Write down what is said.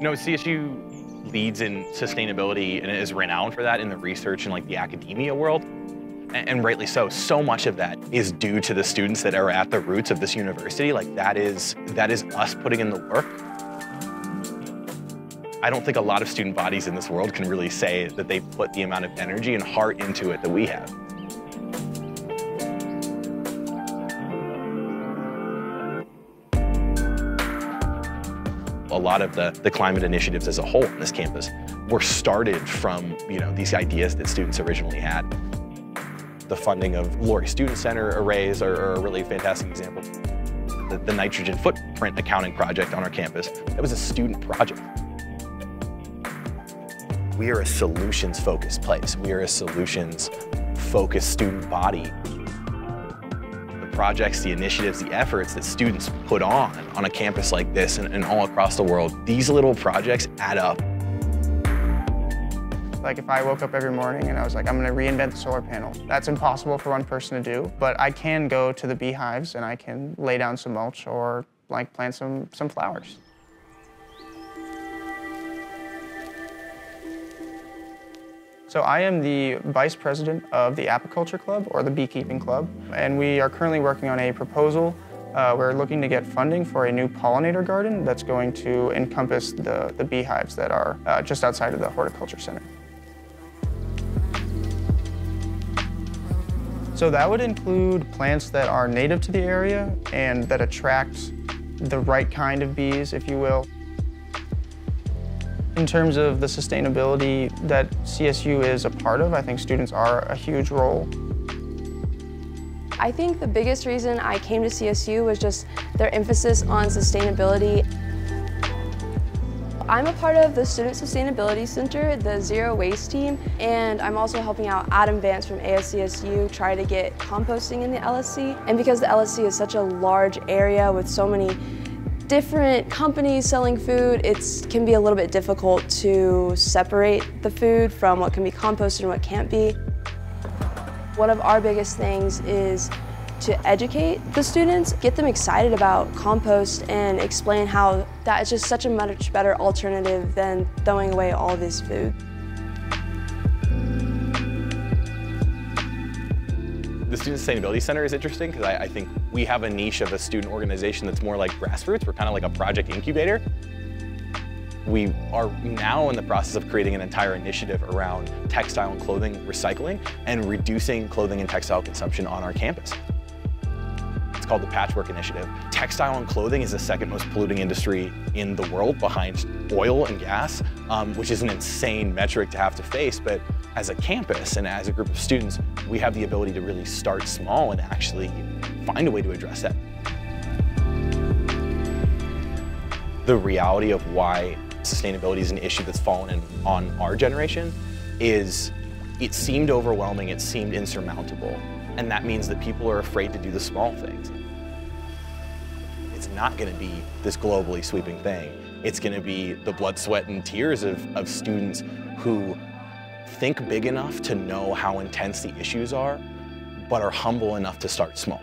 You know, CSU leads in sustainability and is renowned for that in the research and like the academia world. And, and rightly so. So much of that is due to the students that are at the roots of this university. Like that is, that is us putting in the work. I don't think a lot of student bodies in this world can really say that they put the amount of energy and heart into it that we have. A lot of the, the climate initiatives as a whole on this campus were started from you know, these ideas that students originally had. The funding of Lory Student Center arrays are, are a really fantastic example. The, the nitrogen footprint accounting project on our campus, that was a student project. We are a solutions-focused place. We are a solutions-focused student body projects, the initiatives, the efforts that students put on on a campus like this and, and all across the world, these little projects add up. Like if I woke up every morning and I was like, I'm gonna reinvent the solar panel, that's impossible for one person to do, but I can go to the beehives and I can lay down some mulch or like plant some, some flowers. So I am the vice president of the apiculture club or the beekeeping club and we are currently working on a proposal. Uh, we're looking to get funding for a new pollinator garden that's going to encompass the, the beehives that are uh, just outside of the horticulture center. So that would include plants that are native to the area and that attract the right kind of bees, if you will. In terms of the sustainability that CSU is a part of, I think students are a huge role. I think the biggest reason I came to CSU was just their emphasis on sustainability. I'm a part of the Student Sustainability Center, the Zero Waste team, and I'm also helping out Adam Vance from ASCSU try to get composting in the LSC. And because the LSC is such a large area with so many different companies selling food, it can be a little bit difficult to separate the food from what can be composted and what can't be. One of our biggest things is to educate the students, get them excited about compost and explain how that is just such a much better alternative than throwing away all this food. The Student Sustainability Center is interesting because I, I, think we have a niche of a student organization that's more like grassroots. We're kind of like a project incubator. We are now in the process of creating an entire initiative around textile and clothing recycling and reducing clothing and textile consumption on our campus It's called the Patchwork Initiative. Textile and clothing is the second most polluting industry in the world behind oil and gas, um, which is an insane metric to have to face. But as a campus and as a group of students, we have the ability to really start small and actually find a way to address that. The reality of why sustainability is an issue that's fallen on our generation is it seemed overwhelming, it seemed insurmountable. And that means that people are afraid to do the small things it's not going to be this globally sweeping thing. It's going to be the blood, sweat, and tears of, of students who think big enough to know how intense the issues are, but are humble enough to start small.